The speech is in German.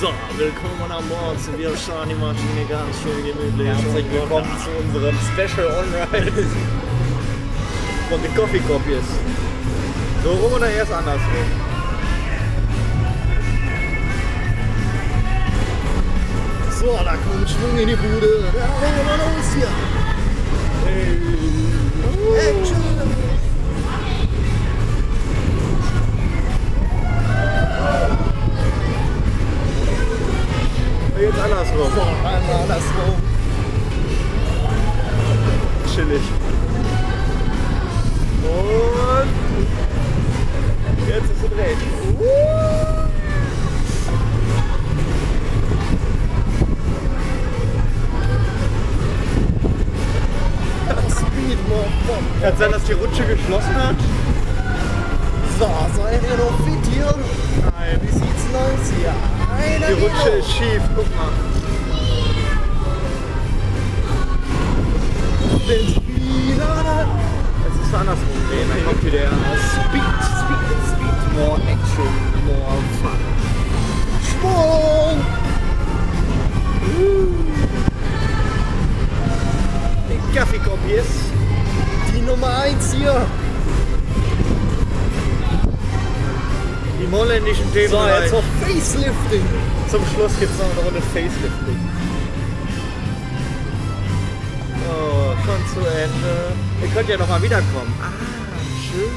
So, willkommen an Bord. Wir schauen die Maschine ganz schön gemütlich. Herzlich willkommen zu unserem Special On-Ride von den Coffee Copies. So rum oder erst andersrum? So, da kommt Schwung in die Bude. Wir los hier. Hey. Andersrum. So, einmal andersrum. Chillig. Und jetzt ist es recht. Speed Motherfucker. Kann sein, dass die Rutsche geschlossen hat? So, seid ihr noch fit Rutsche ist schief, guck mal. Den Spieler. Es ist andersrum drehen, dann kommt wieder Speed, Speed, Speed. More Action, more fun. Sprung! die Coffee Copies. Die Nummer 1 hier. Im holländischen Themen. So, jetzt noch Facelifting. Zum Schluss gibt es noch eine Runde Facelifting. Oh, schon zu Ende. Ihr könnt ja noch mal wiederkommen. Ah, schön.